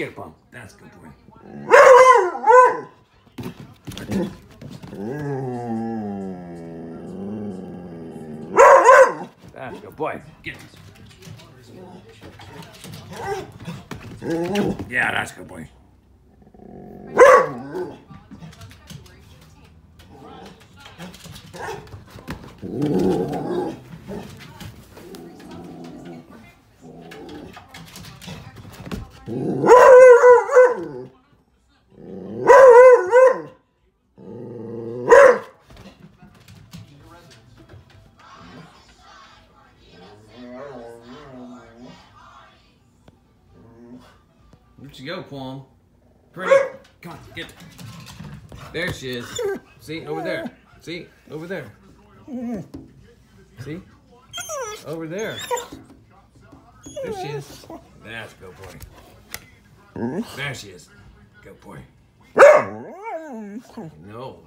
Get it, Paul. That's a good boy. That's a good boy. Get this. Yeah, that's a good boy. Where'd you go, Plum? Pretty. Come on, get. There she is. See, over there. See, over there. See? Over there. There she is. That's a good boy. There she is. Good boy. No.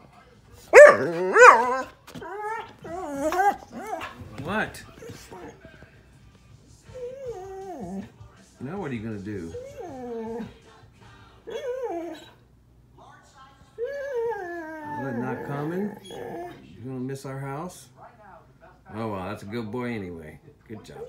What? Now what are you gonna do? Not coming? You gonna miss our house? Oh well, that's a good boy anyway. Good job.